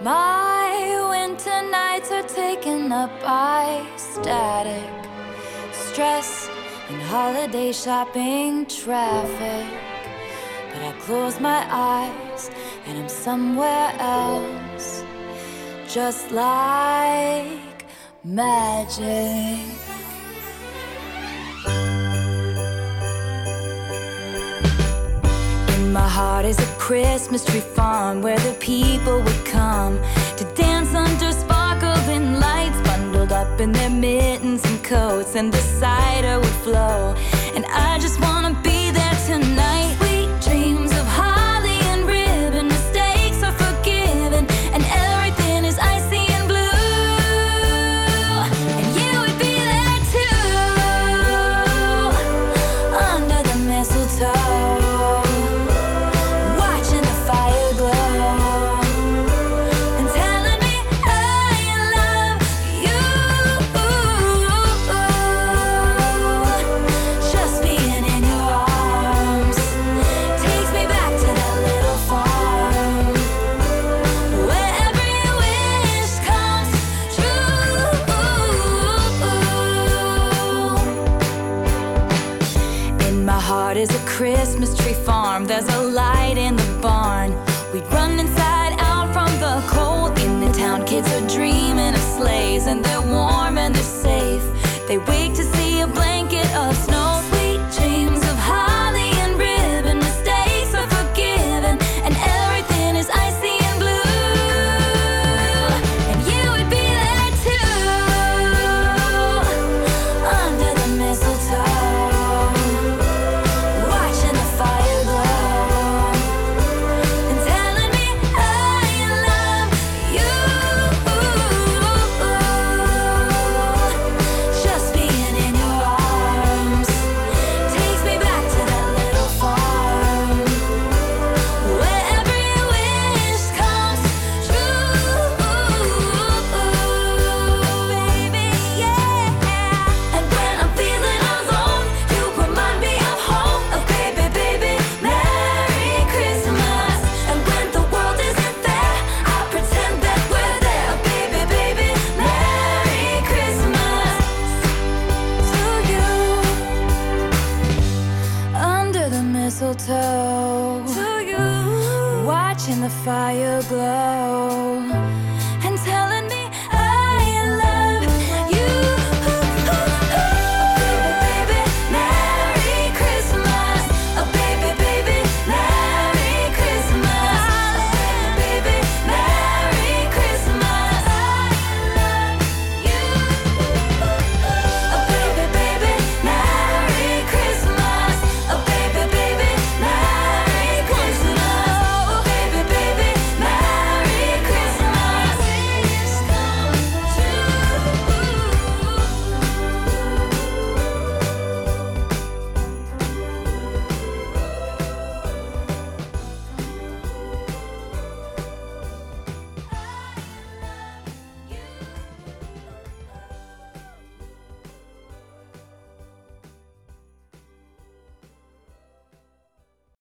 My winter nights are taken up by static, stress, and holiday shopping traffic. But I close my eyes and I'm somewhere else, just like magic. My heart is a Christmas tree farm where the people would come to dance under sparkling lights, bundled up in their mittens and coats, and the cider would flow. And I just wanna is a Christmas tree farm. There's a light in the barn. We'd run inside out from the cold. In the town, kids are dreaming of sleighs, and they're warm and they're safe. They wake mistletoe, to you. Watching the fire glow